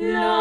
Love.